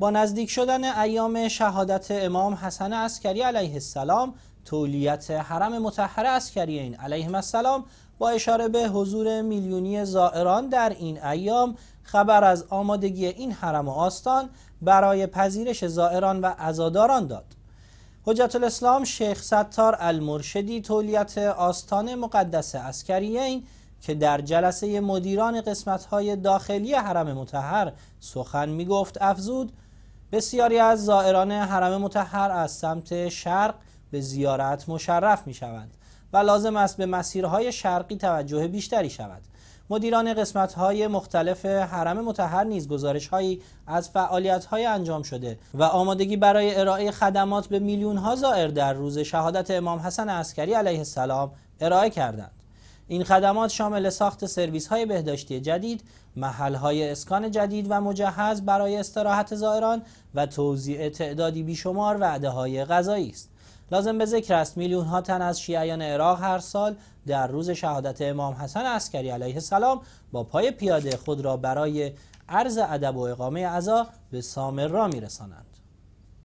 با نزدیک شدن ایام شهادت امام حسن عسکری علیه السلام تولیت حرم متحر عسکریین علیهم السلام با اشاره به حضور میلیونی زائران در این ایام خبر از آمادگی این حرم و آستان برای پذیرش زائران و عزاداران داد. حجت الاسلام شیخ ستار المرشدی تولیت آستان مقدس عسکریین که در جلسه مدیران قسمت‌های داخلی حرم متحر سخن می گفت افزود بسیاری از زائران حرم متحر از سمت شرق به زیارت مشرف می شوند و لازم است به مسیرهای شرقی توجه بیشتری شود. مدیران قسمت های مختلف حرم متحر نیز گزارش هایی از فعالیت های انجام شده و آمادگی برای ارائه خدمات به میلیون ها زائر در روز شهادت امام حسن عسکری علیه السلام ارائه کردند. این خدمات شامل ساخت سرویس های بهداشتی جدید، محل های اسکان جدید و مجهز برای استراحت زائران و توزیع تعدادی بیشمار وعده های غذایی است. لازم به ذکر است میلیون ها تن از شیعیان عراق هر سال در روز شهادت امام حسن عسکری علیه السلام با پای پیاده خود را برای عرض ادب و اقامه عزا به سامر را میرسانند